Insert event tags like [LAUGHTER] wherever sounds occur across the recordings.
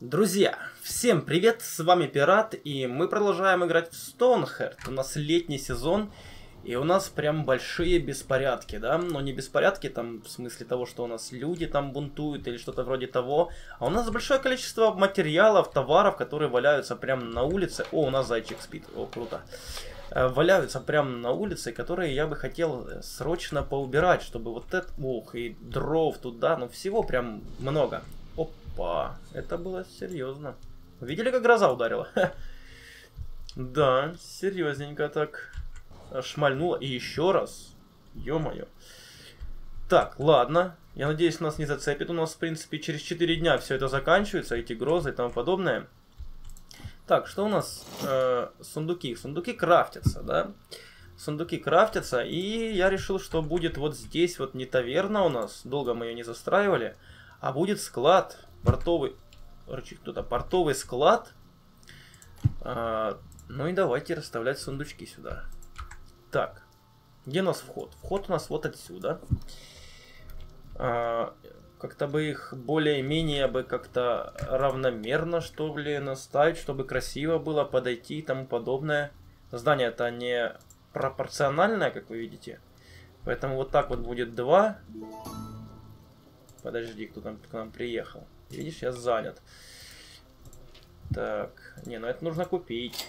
Друзья, всем привет, с вами Пират, и мы продолжаем играть в Stoneheart. У нас летний сезон, и у нас прям большие беспорядки, да? Но не беспорядки там в смысле того, что у нас люди там бунтуют или что-то вроде того, а у нас большое количество материалов, товаров, которые валяются прямо на улице. О, у нас зайчик спит, о, круто. Э, валяются прямо на улице, которые я бы хотел э, срочно поубирать, чтобы вот это... Ох, и дров туда, ну всего прям много. Опа, это было серьезно. Видели, как гроза ударила? Да, серьезненько так шмальнула. И еще раз. Ё-моё. Так, ладно. Я надеюсь, нас не зацепит. У нас, в принципе, через 4 дня все это заканчивается, эти грозы и тому подобное. Так, что у нас? Э, сундуки. Сундуки крафтятся, да? Сундуки крафтятся, и я решил, что будет вот здесь вот не таверна у нас. Долго мы ее не застраивали. А будет склад портовый, кто-то, портовый склад. А, ну и давайте расставлять сундучки сюда. Так, где у нас вход? Вход у нас вот отсюда. А, как-то бы их более-менее бы как-то равномерно, что ли, наставить, чтобы красиво было подойти и тому подобное. Здание это не пропорциональное, как вы видите. Поэтому вот так вот будет два. Подожди, кто там к нам приехал. Видишь, я занят. Так, не, ну это нужно купить.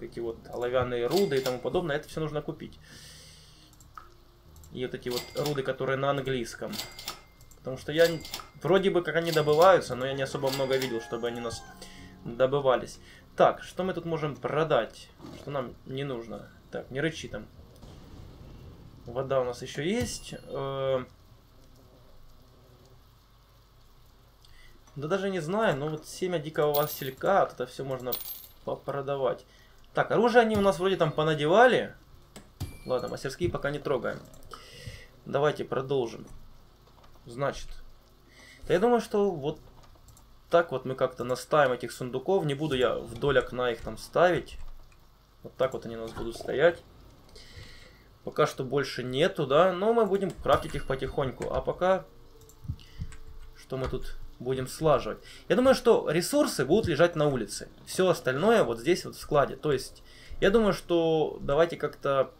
Эти вот оловянные руды и тому подобное, это все нужно купить. И вот эти вот руды, которые на английском. Потому что я... Вроде бы как они добываются, но я не особо много видел, чтобы они у нас добывались. Так, что мы тут можем продать? Что нам не нужно? Так, не рычи там. Вода у нас еще есть. Э Да даже не знаю, но вот семя дикого василька, это все можно продавать. Так, оружие они у нас вроде там понадевали. Ладно, мастерские пока не трогаем. Давайте продолжим. Значит, да я думаю, что вот так вот мы как-то наставим этих сундуков. Не буду я вдоль окна их там ставить. Вот так вот они у нас будут стоять. Пока что больше нету, да, но мы будем крафтить их потихоньку. А пока, что мы тут будем слаживать. Я думаю, что ресурсы будут лежать на улице. Все остальное вот здесь вот в складе. То есть, я думаю, что давайте как-то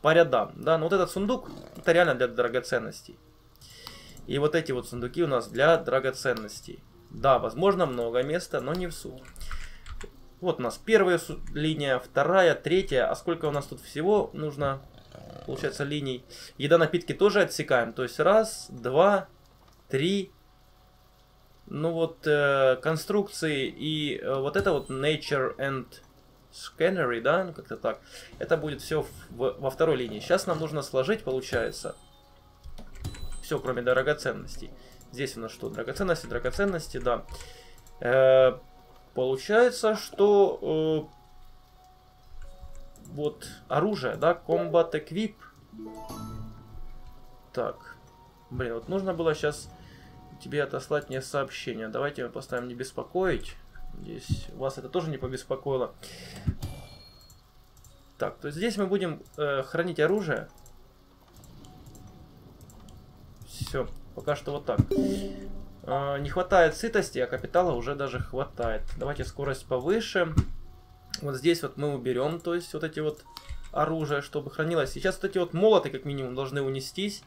по рядам. Да, но вот этот сундук, это реально для драгоценностей. И вот эти вот сундуки у нас для драгоценностей. Да, возможно, много места, но не в суть. Вот у нас первая линия, вторая, третья. А сколько у нас тут всего нужно, получается, линий? Еда, напитки тоже отсекаем. То есть раз, два, три, ну вот э, конструкции и э, вот это вот Nature and Scannery, да, как-то так. Это будет все во второй линии. Сейчас нам нужно сложить, получается, все, кроме драгоценностей. Здесь у нас что? Драгоценности, драгоценности, да. Э, получается, что э, вот оружие, да, Combat Equip. Так, блин, вот нужно было сейчас тебе отослать мне сообщение. Давайте мы поставим не беспокоить. Здесь вас это тоже не побеспокоило. Так, то есть здесь мы будем э, хранить оружие. Все, пока что вот так. Э, не хватает сытости, а капитала уже даже хватает. Давайте скорость повыше. Вот здесь вот мы уберем, то есть вот эти вот оружие, чтобы хранилось. Сейчас вот эти вот молоты как минимум должны унестись,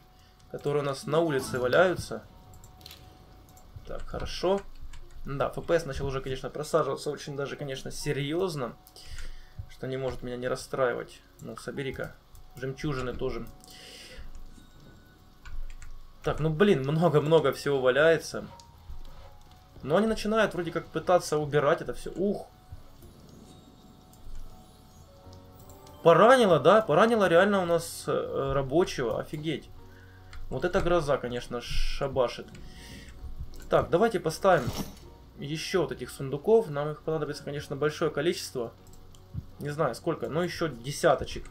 которые у нас на улице валяются. Так, хорошо. Да, FPS начал уже, конечно, просаживаться очень даже, конечно, серьезно. Что не может меня не расстраивать. Ну, собери-ка. Жемчужины тоже. Так, ну блин, много-много всего валяется. Но они начинают вроде как пытаться убирать это все. Ух! Поранило, да? Поранило реально у нас э, рабочего. Офигеть. Вот эта гроза, конечно, шабашит. Так, давайте поставим еще вот этих сундуков. Нам их понадобится, конечно, большое количество. Не знаю сколько, но еще десяточек.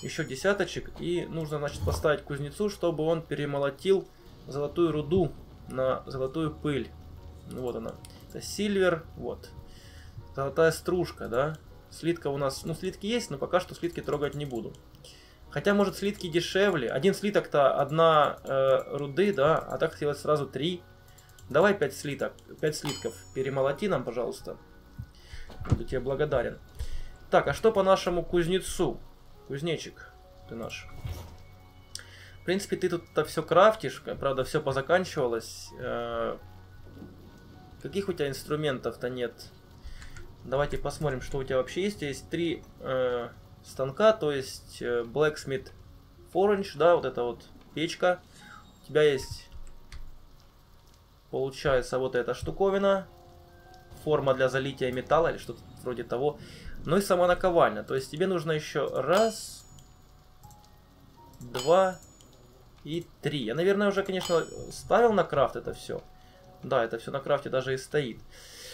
Еще десяточек. И нужно, значит, поставить кузнецу, чтобы он перемолотил золотую руду на золотую пыль. Вот она. Это сильвер, вот. Золотая стружка, да. Слитка у нас, ну слитки есть, но пока что слитки трогать не буду. Хотя, может, слитки дешевле. Один слиток-то одна э, руды, да, а так хотелось сразу три. Давай 5 слиток, 5 слитков перемолоти нам, пожалуйста. Буду тебе благодарен. Так, а что по нашему кузнецу? Кузнечик, ты наш. В принципе, ты тут-то все крафтишь, правда, все позаканчивалось. Э, каких у тебя инструментов-то нет? Давайте посмотрим, что у тебя вообще есть. Есть три э, станка, то есть э, Blacksmith Forge, да, вот это вот печка. У тебя есть, получается, вот эта штуковина. Форма для залития металла или что-то вроде того. Ну и сама наковальня. То есть тебе нужно еще раз, два и три. Я, наверное, уже, конечно, ставил на крафт это все. Да, это все на крафте даже и стоит.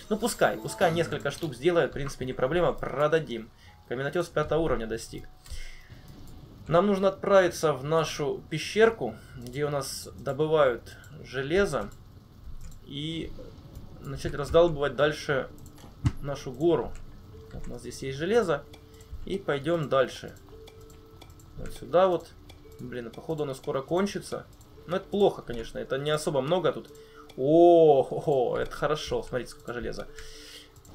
Ну, пускай, пускай несколько штук сделает, в принципе, не проблема, продадим. Каменотес пятого уровня достиг. Нам нужно отправиться в нашу пещерку, где у нас добывают железо, и начать раздалбывать дальше нашу гору. Вот у нас здесь есть железо, и пойдем дальше. Вот сюда вот. Блин, походу оно скоро кончится. Но это плохо, конечно, это не особо много тут. О, -хо -хо это хорошо. Смотрите, сколько железа.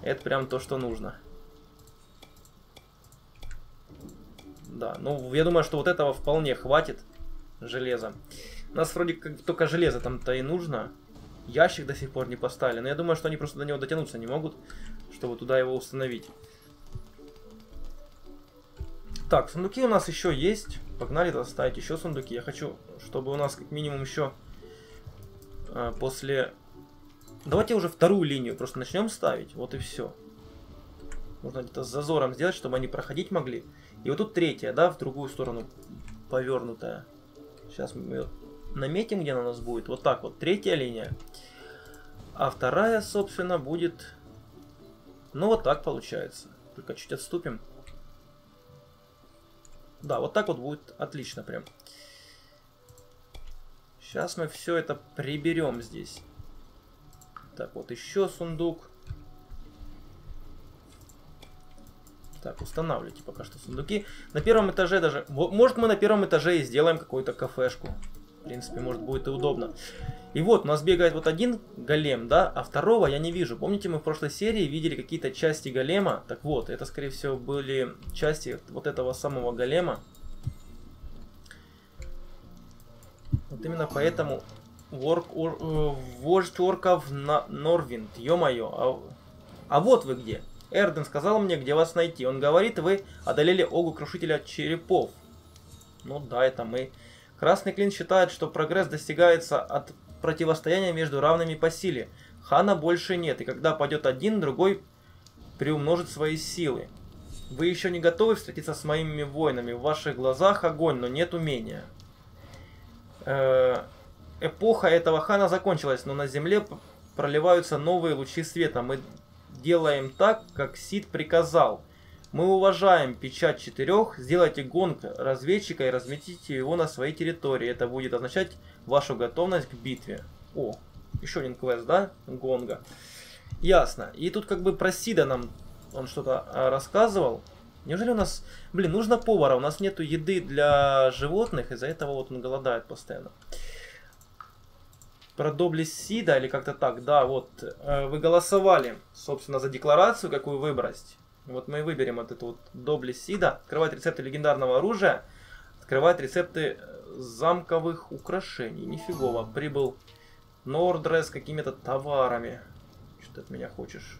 Это прям то, что нужно. Да, ну я думаю, что вот этого вполне хватит железа. У нас вроде как только железо там-то и нужно. Ящик до сих пор не поставили. Но я думаю, что они просто до него дотянуться не могут, чтобы туда его установить. Так, сундуки у нас еще есть. Погнали ставить еще сундуки. Я хочу, чтобы у нас как минимум еще а, после... Давайте уже вторую линию просто начнем ставить. Вот и все. Можно где-то с зазором сделать, чтобы они проходить могли. И вот тут третья, да, в другую сторону повернутая. Сейчас мы наметим, где она у нас будет. Вот так вот, третья линия. А вторая, собственно, будет... Ну, вот так получается. Только чуть отступим. Да, вот так вот будет отлично прям. Сейчас мы все это приберем здесь. Так, вот еще сундук. Так, устанавливайте пока что сундуки. На первом этаже даже... Может мы на первом этаже и сделаем какую-то кафешку. В принципе, может будет и удобно. И вот, у нас бегает вот один голем, да, а второго я не вижу. Помните, мы в прошлой серии видели какие-то части голема? Так вот, это, скорее всего, были части вот этого самого голема. Вот именно поэтому Ворк, ор, э, вождь орков на Норвинд, ё-моё, а, а вот вы где. Эрден сказал мне, где вас найти. Он говорит, вы одолели Огу Крушителя Черепов. Ну да, это мы. Красный Клин считает, что прогресс достигается от противостояния между равными по силе. Хана больше нет, и когда пойдет один, другой приумножит свои силы. Вы еще не готовы встретиться с моими воинами. В ваших глазах огонь, но нет умения. Э, эпоха этого хана закончилась, но на земле проливаются новые лучи света. Мы делаем так, как Сид приказал. Мы уважаем печать четырех, сделайте гонг разведчика и разметите его на своей территории. Это будет означать вашу готовность к битве. О, еще один квест, да? Гонга. Ясно. И тут как бы про Сида нам он что-то а, рассказывал. Неужели у нас... Блин, нужно повара, у нас нету еды для животных, из-за этого вот он голодает постоянно. Про доблесть Сида или как-то так, да, вот. Э, вы голосовали, собственно, за декларацию, какую выбрать. Вот мы и выберем вот эту вот доблесть Сида. Открывать рецепты легендарного оружия. Открывать рецепты э, замковых украшений. Нифигово, прибыл Нордрес с какими-то товарами. Что ты от меня хочешь?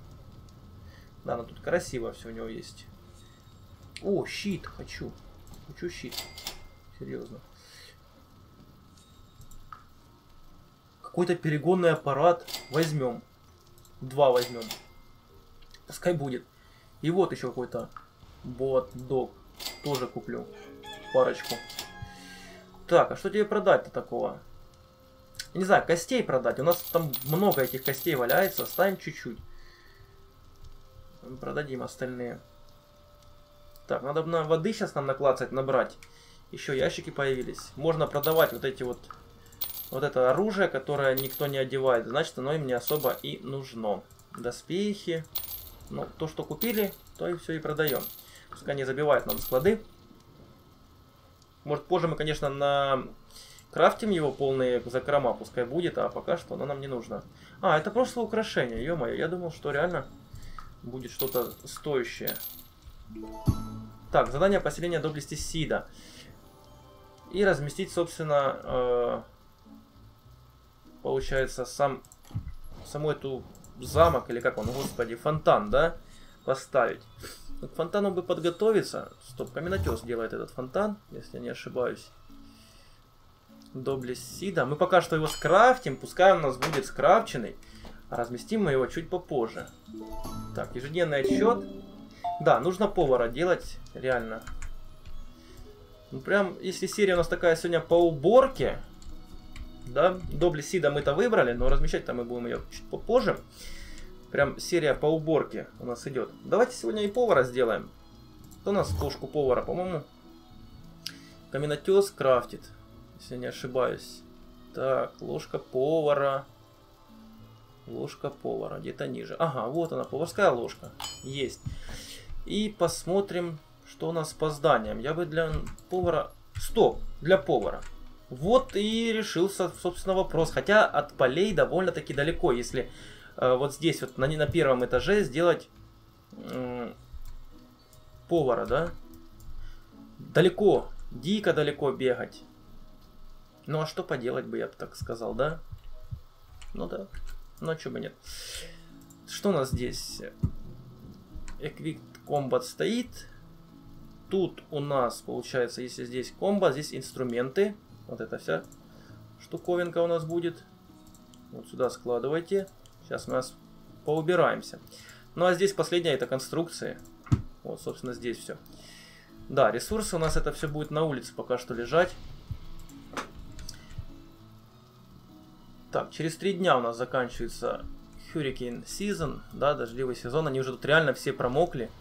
Да, ну тут красиво все у него есть. О, щит хочу. Хочу щит. Серьезно. Какой-то перегонный аппарат возьмем. Два возьмем. Пускай будет. И вот еще какой-то бот-дог. Тоже куплю. Парочку. Так, а что тебе продать-то такого? Не знаю, костей продать. У нас там много этих костей валяется. Оставим чуть-чуть. Продадим остальные. Так, надо на воды сейчас нам наклацать, набрать. Еще ящики появились. Можно продавать вот эти вот... Вот это оружие, которое никто не одевает. Значит, оно им не особо и нужно. Доспехи. Ну, то, что купили, то и все и продаем. Пускай не забивают нам склады. Может, позже мы, конечно, на Крафтим его полные закрома, пускай будет, а пока что оно нам не нужно. А, это просто украшение, ё-моё. Я думал, что реально будет что-то стоящее. Так, задание поселения доблести Сида. И разместить, собственно, э, получается, сам, саму эту замок, или как он, господи, фонтан, да, поставить. К фонтану бы подготовиться. Стоп, каменотес делает этот фонтан, если я не ошибаюсь. Доблесть Сида. Мы пока что его скрафтим, пускай он у нас будет скрафченный. Разместим мы его чуть попозже. Так, ежедневный отчет. Да, нужно повара делать, реально. Ну прям, если серия у нас такая сегодня по уборке, да, доблесть Сида мы-то выбрали, но размещать-то мы будем ее чуть попозже. Прям серия по уборке у нас идет. Давайте сегодня и повара сделаем. Кто у нас ложку повара, по-моему? Каменотес крафтит, если не ошибаюсь. Так, ложка повара. Ложка повара, где-то ниже. Ага, вот она, поварская ложка. Есть. И посмотрим, что у нас по зданиям. Я бы для повара... Стоп, для повара. Вот и решился, собственно, вопрос. Хотя от полей довольно-таки далеко, если Э, вот здесь вот на, на первом этаже сделать повара, да? Далеко, дико далеко бегать. Ну а что поделать бы, я бы так сказал, да? Ну да, ну а чё бы нет. Что у нас здесь? Equipped Combat стоит. Тут у нас, получается, если здесь комбо, здесь инструменты. Вот эта вся штуковинка у нас будет. Вот сюда складывайте. Сейчас мы нас поубираемся. Ну а здесь последняя это конструкции. Вот, собственно, здесь все. Да, ресурсы у нас это все будет на улице пока что лежать. Так, через три дня у нас заканчивается Hurricane Season, да, дождливый сезон. Они уже тут реально все промокли.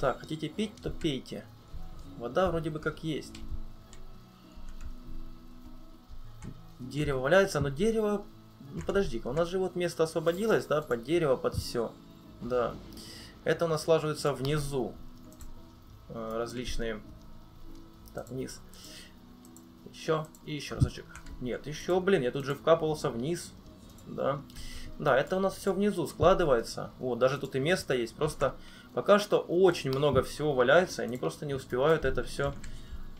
Так, хотите пить, то пейте. Вода вроде бы как есть. Дерево валяется, но дерево... Ну, подожди-ка, у нас же вот место освободилось, да, под дерево, под все. Да. Это у нас слаживается внизу. Э, различные... Так, вниз. Еще и еще разочек. Нет, еще, блин, я тут же вкапывался вниз. Да. Да, это у нас все внизу складывается. Вот, даже тут и место есть. Просто пока что очень много всего валяется. Они просто не успевают это все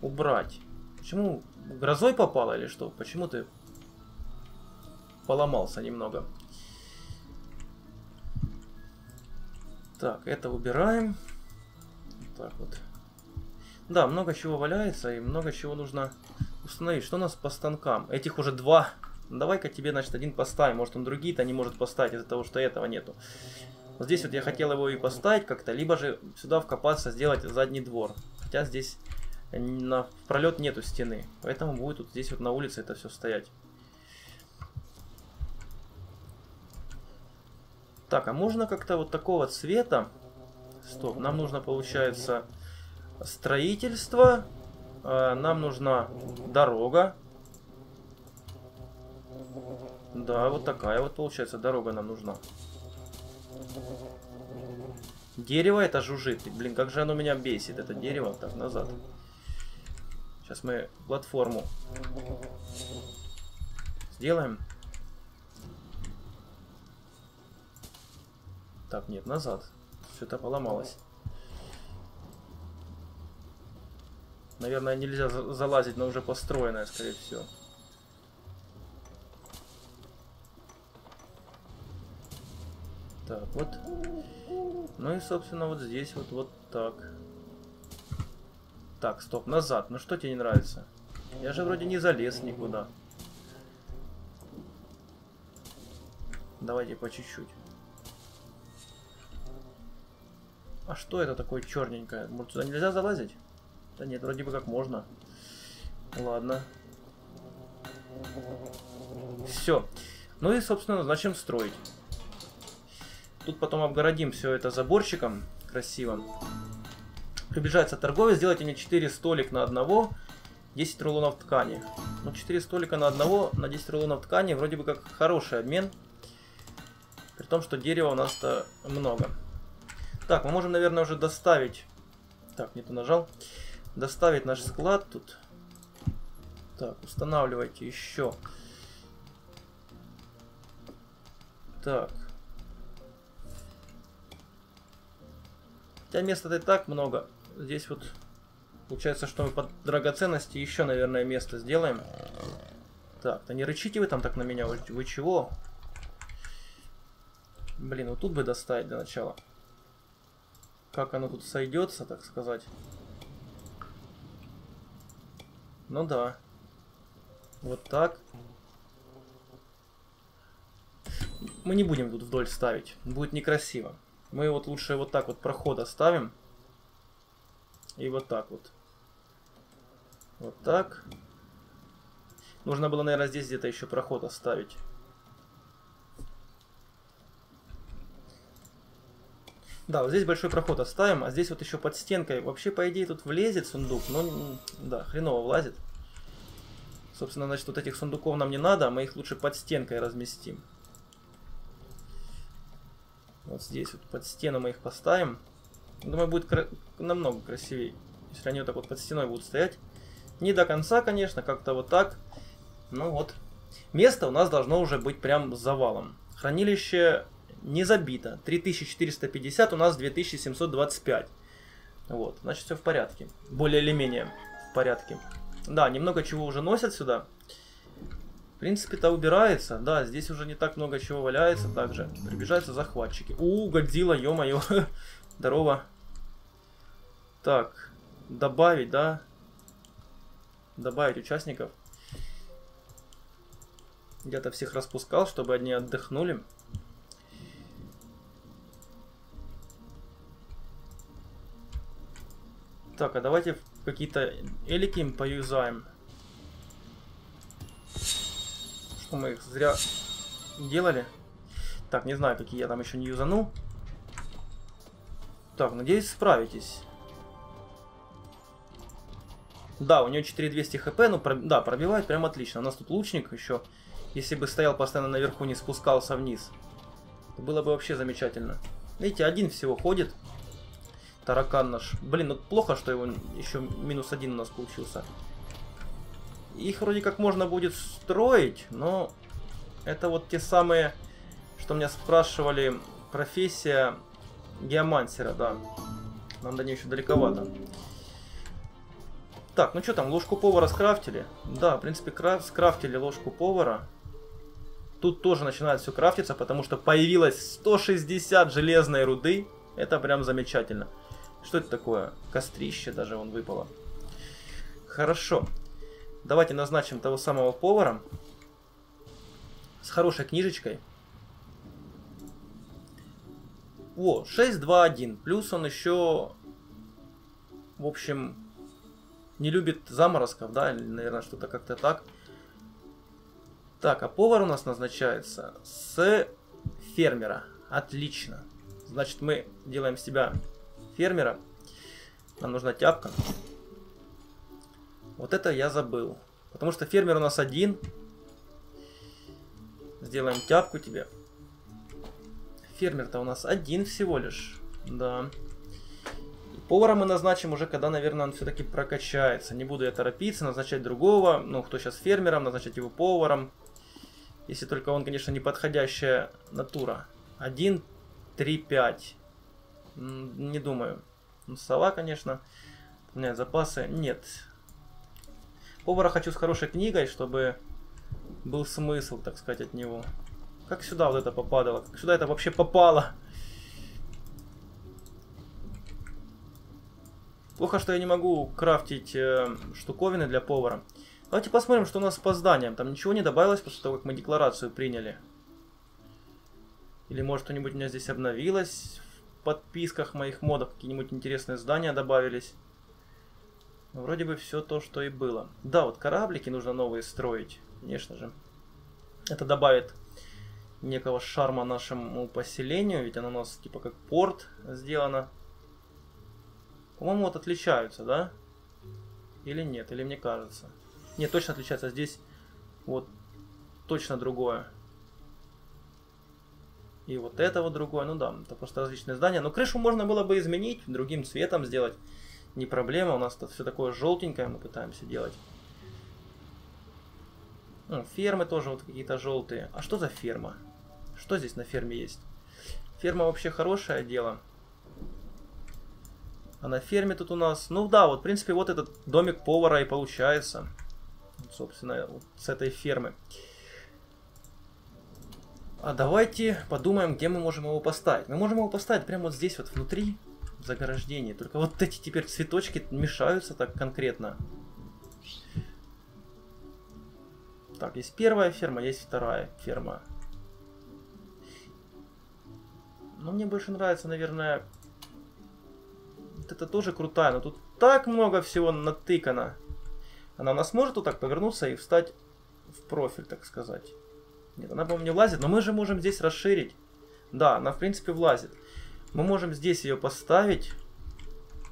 убрать. Почему грозой попало или что? Почему ты поломался немного? Так, это убираем. Так вот. Да, много чего валяется и много чего нужно установить. Что у нас по станкам? Этих уже два. Давай-ка тебе, значит, один поставим. Может, он другие-то не может поставить из-за того, что этого нету. Вот здесь вот я хотел его и поставить как-то, либо же сюда вкопаться, сделать задний двор. Хотя здесь на пролет нету стены. Поэтому будет вот здесь вот на улице это все стоять. Так, а можно как-то вот такого цвета? Стоп, нам нужно, получается, строительство. А, нам нужна дорога. Да, вот такая вот получается дорога нам нужна. Дерево это жужжит. Блин, как же оно меня бесит, это дерево. Так, назад. Сейчас мы платформу сделаем. Так, нет, назад. Что-то поломалось. Наверное, нельзя залазить на уже построенное, скорее всего. Так, вот. Ну и, собственно, вот здесь вот, вот так. Так, стоп, назад. Ну что тебе не нравится? Я же вроде не залез никуда. Давайте по чуть-чуть. А что это такое черненькое? Может сюда нельзя залазить? Да нет, вроде бы как можно. Ладно. Все. Ну и, собственно, зачем строить? Тут потом обгородим все это заборчиком красивым. Приближается торговец, сделайте мне 4 столик на одного, 10 рулонов ткани. Ну, 4 столика на одного, на 10 рулонов ткани, вроде бы как хороший обмен. При том, что дерева у нас-то много. Так, мы можем, наверное, уже доставить... Так, не то нажал. доставить наш склад тут. Так, устанавливайте еще. Так. Хотя места-то и так много. Здесь вот получается, что мы под драгоценности еще, наверное, место сделаем. Так, да не рычите вы там так на меня, вы, вы чего? Блин, вот тут бы доставить для начала. Как оно тут сойдется, так сказать. Ну да. Вот так. Мы не будем тут вдоль ставить. Будет некрасиво. Мы вот лучше вот так вот проход оставим. И вот так вот. Вот так. Нужно было, наверное, здесь где-то еще проход оставить. Да, вот здесь большой проход оставим, а здесь вот еще под стенкой. Вообще, по идее, тут влезет сундук, но, да, хреново влазит. Собственно, значит, вот этих сундуков нам не надо, а мы их лучше под стенкой разместим. Вот здесь вот под стену мы их поставим. Думаю, будет кра намного красивее, если они вот так вот под стеной будут стоять. Не до конца, конечно, как-то вот так. Ну вот. Место у нас должно уже быть прям завалом. Хранилище не забито. 3450, у нас 2725. Вот, значит все в порядке. Более или менее в порядке. Да, немного чего уже носят сюда. Принципе-то убирается. Да, здесь уже не так много чего валяется также. Приближаются захватчики. У, Годзилла, ё-моё. [LAUGHS] Здорово. Так, добавить, да? Добавить участников. Я-то всех распускал, чтобы одни отдохнули. Так, а давайте какие-то элики им поюзаем. Что мы их зря делали. Так, не знаю, какие я там еще не юзанул. Так, надеюсь, справитесь. Да, у него 4200 хп, ну, про, да, пробивает прям отлично. У нас тут лучник еще. Если бы стоял постоянно наверху, не спускался вниз. Было бы вообще замечательно. Видите, один всего ходит. Таракан наш. Блин, ну плохо, что его еще минус один у нас получился. Их вроде как можно будет строить, но это вот те самые, что меня спрашивали, профессия геомансера, да. Нам до нее еще далековато. Так, ну что там, ложку повара скрафтили? Да, в принципе, краф скрафтили ложку повара. Тут тоже начинает все крафтиться, потому что появилось 160 железной руды. Это прям замечательно. Что это такое? Кострище даже он выпало. Хорошо. Давайте назначим того самого повара. С хорошей книжечкой. О, 621. Плюс он еще, в общем, не любит заморозков, да, или, наверное, что-то как-то так. Так, а повар у нас назначается с фермера. Отлично. Значит, мы делаем себя фермера. Нам нужна тяпка. Вот это я забыл. Потому что фермер у нас один. Сделаем тяпку тебе. Фермер-то у нас один всего лишь. Да. И повара мы назначим уже, когда, наверное, он все-таки прокачается. Не буду я торопиться, назначать другого. Ну, кто сейчас фермером, назначать его поваром. Если только он, конечно, не подходящая натура. 1, 3, 5. Не думаю. Ну, сова, конечно. У меня запасы. Нет. Повара хочу с хорошей книгой, чтобы был смысл, так сказать, от него. Как сюда вот это попадало? Как сюда это вообще попало? Плохо, что я не могу крафтить э, штуковины для повара. Давайте посмотрим, что у нас по зданиям. Там ничего не добавилось после того, как мы декларацию приняли. Или может что-нибудь у меня здесь обновилось подписках моих модов какие-нибудь интересные здания добавились. Ну, вроде бы все то, что и было. Да, вот кораблики нужно новые строить, конечно же. Это добавит некого шарма нашему поселению, ведь оно у нас типа как порт сделано. По-моему, вот отличаются, да? Или нет, или мне кажется. Нет, точно отличается. Здесь вот точно другое. И вот это вот другое. Ну да, это просто различные здания. Но крышу можно было бы изменить, другим цветом сделать. Не проблема. У нас тут все такое желтенькое мы пытаемся делать. Ну, фермы тоже вот какие-то желтые. А что за ферма? Что здесь на ферме есть? Ферма вообще хорошее дело. А на ферме тут у нас... Ну да, вот в принципе вот этот домик повара и получается. Собственно, вот с этой фермы. А давайте подумаем, где мы можем его поставить. Мы можем его поставить прямо вот здесь вот внутри заграждения. Только вот эти теперь цветочки мешаются так конкретно. Так, есть первая ферма, есть вторая ферма. Но мне больше нравится, наверное... Вот это тоже крутая, но тут так много всего натыкано. Она у нас может вот так повернуться и встать в профиль, так сказать. Нет, она, по-моему, не влазит, но мы же можем здесь расширить. Да, она, в принципе, влазит. Мы можем здесь ее поставить.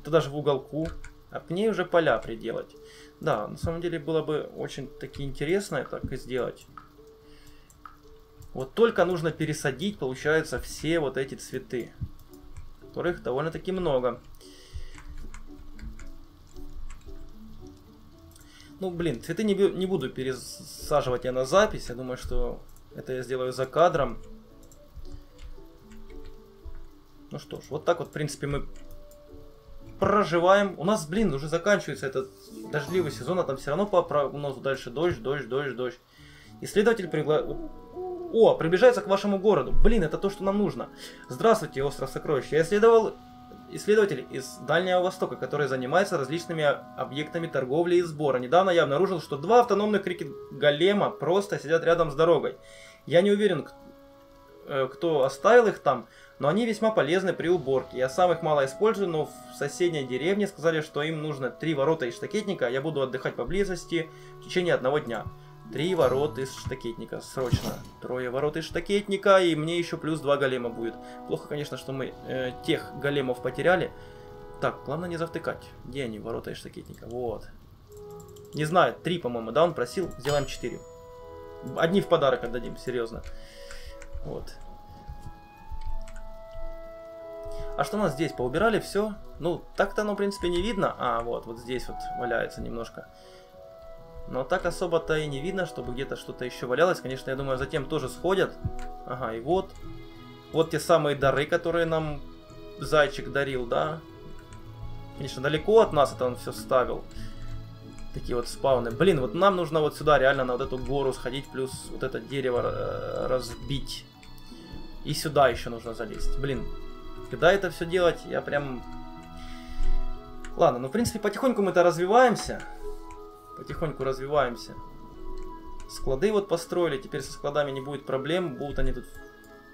Это даже в уголку. А к ней уже поля приделать. Да, на самом деле было бы очень таки интересно так и сделать. Вот только нужно пересадить, получается, все вот эти цветы. Которых довольно-таки много. Ну, блин, цветы не, не буду пересаживать я на запись. Я думаю, что это я сделаю за кадром. Ну что ж, вот так вот, в принципе, мы проживаем. У нас, блин, уже заканчивается этот дождливый сезон, а там все равно по прогнозу дальше дождь, дождь, дождь, дождь. Исследователь пригла... О, приближается к вашему городу. Блин, это то, что нам нужно. Здравствуйте, остров сокровищ. Я исследовал исследователь из Дальнего Востока, который занимается различными объектами торговли и сбора. Недавно я обнаружил, что два автономных крикет голема просто сидят рядом с дорогой. Я не уверен, э, кто оставил их там, но они весьма полезны при уборке. Я сам их мало использую, но в соседней деревне сказали, что им нужно три ворота и штакетника, я буду отдыхать поблизости в течение одного дня. Три ворот из штакетника, срочно. Трое ворот из штакетника, и мне еще плюс два голема будет. Плохо, конечно, что мы э, тех големов потеряли. Так, главное не завтыкать. Где они, ворота из штакетника? Вот. Не знаю, три, по-моему, да, он просил. Сделаем четыре. Одни в подарок отдадим, серьезно. Вот. А что у нас здесь? Поубирали все? Ну, так-то оно, в принципе, не видно. А, вот, вот здесь вот валяется немножко. Но так особо-то и не видно, чтобы где-то что-то еще валялось. Конечно, я думаю, затем тоже сходят. Ага, и вот. Вот те самые дары, которые нам зайчик дарил, да? Конечно, далеко от нас это он все ставил. Такие вот спауны. Блин, вот нам нужно вот сюда реально на вот эту гору сходить, плюс вот это дерево э, разбить. И сюда еще нужно залезть. Блин, когда это все делать, я прям... Ладно, ну в принципе потихоньку мы-то развиваемся потихоньку развиваемся. Склады вот построили, теперь со складами не будет проблем, будут они тут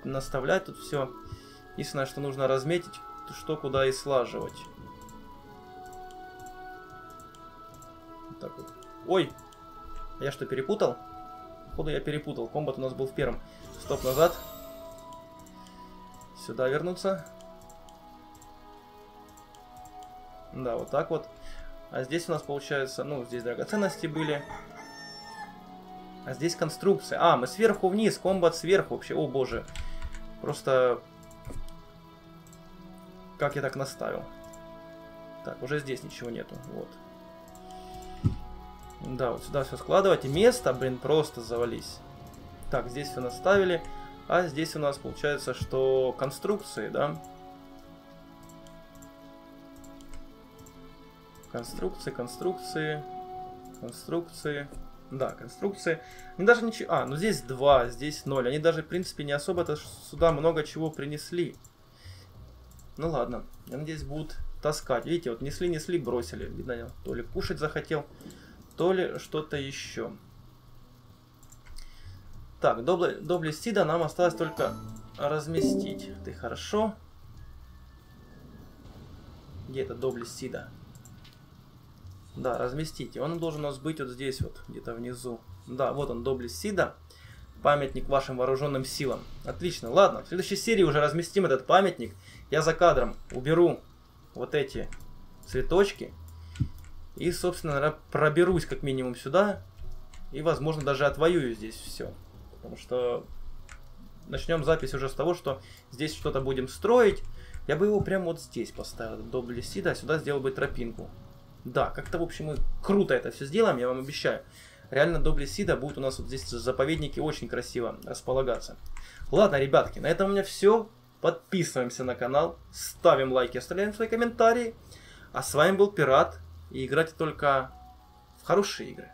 наставлять тут все. Единственное, что нужно разметить, что куда и слаживать. Так вот. Ой! Я что, перепутал? Походу я перепутал. Комбат у нас был в первом. Стоп, назад. Сюда вернуться. Да, вот так вот. А здесь у нас получается, ну, здесь драгоценности были. А здесь конструкция. А, мы сверху вниз, комбат сверху вообще. О боже. Просто... Как я так наставил? Так, уже здесь ничего нету. Вот. Да, вот сюда все складывать. И место, блин, просто завались. Так, здесь все наставили. А здесь у нас получается, что конструкции, да? Конструкции, конструкции, конструкции. Да, конструкции. Они даже ничего... А, ну здесь 2, здесь 0. Они даже, в принципе, не особо-то сюда много чего принесли. Ну ладно. Я надеюсь, будут таскать. Видите, вот несли-несли, бросили. Видно, то ли кушать захотел, то ли что-то еще. Так, добли, доблестида нам осталось только разместить. Ты хорошо. Где это доблестида? Да, разместите. Он должен у нас быть вот здесь вот, где-то внизу. Да, вот он, Доблесть Сида. Памятник вашим вооруженным силам. Отлично, ладно. В следующей серии уже разместим этот памятник. Я за кадром уберу вот эти цветочки. И, собственно, проберусь как минимум сюда. И, возможно, даже отвоюю здесь все. Потому что начнем запись уже с того, что здесь что-то будем строить. Я бы его прямо вот здесь поставил, до Блессида, а сюда сделал бы тропинку. Да, как-то, в общем, мы круто это все сделаем, я вам обещаю. Реально до Блессида будет у нас вот здесь заповедники очень красиво располагаться. Ладно, ребятки, на этом у меня все. Подписываемся на канал, ставим лайки, оставляем свои комментарии. А с вами был Пират. И играйте только в хорошие игры.